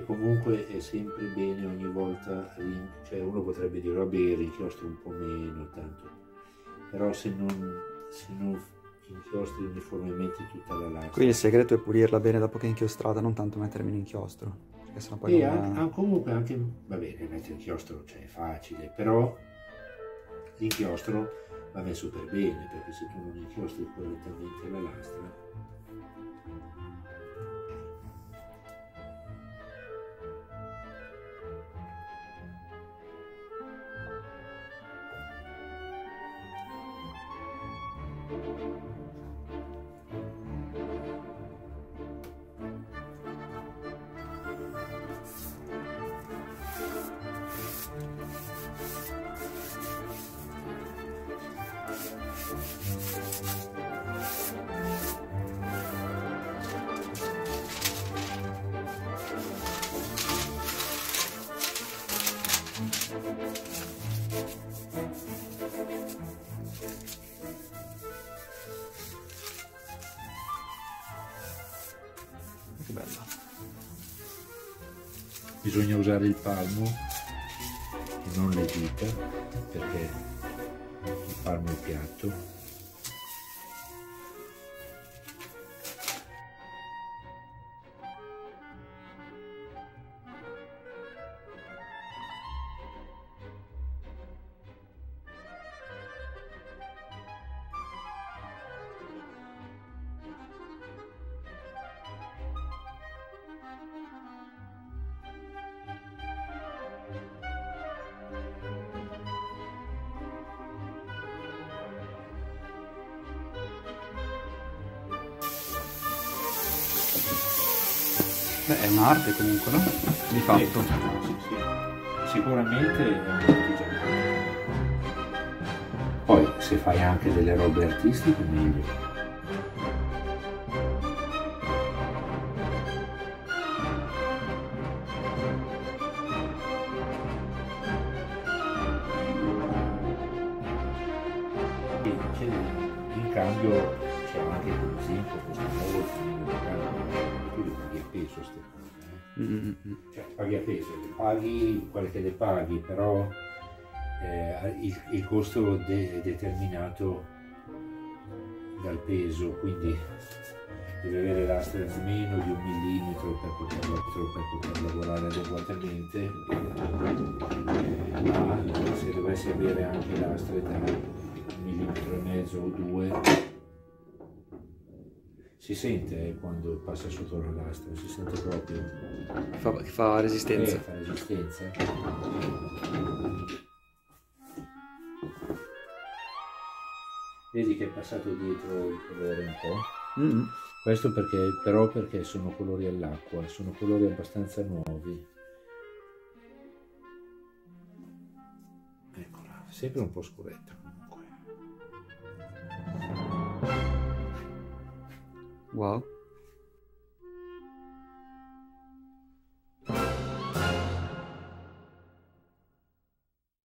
e comunque è sempre bene ogni volta, cioè uno potrebbe dire vabbè l'inchiostro un po' meno, tanto, però se non, se non inchiostri uniformemente tutta la lastra. Quindi il segreto è pulirla bene dopo che è inchiostrata, non tanto mettermi in inchiostro. Perché sennò poi e non... anche, anche, comunque anche, va bene, mettere inchiostro cioè, è facile, però l'inchiostro va messo per bene, perché se tu non inchiostri correttamente la lastra Che bella. Bisogna usare il palmo e non le dita perché il palmo è piatto Beh, è un'arte comunque, no? Di fatto. Sì, sì, sì. Sicuramente è un artigianato. Poi se fai anche delle robe artistiche meglio. In cambio c'è anche per esempio questo molto le paghi a peso queste cose eh? Mm, mm, mm. cioè paghi a peso le paghi quel che le paghi però eh, il, il, costo de- è determinato dal peso quindi devi avere lastre meno di un millimetro per poter, per poter lavorare adeguatamente ma se dovessi avere anche lastre da un millimetro e mezzo o due si sente quando passa sotto la lastra, si sente proprio. Fa, fa resistenza. Eh, fa resistenza. Vedi che è passato dietro il colore un po'? Mm. Questo perché, però perché sono colori all'acqua, sono colori abbastanza nuovi. Eccola, sempre un po' scuretta comunque. Wow.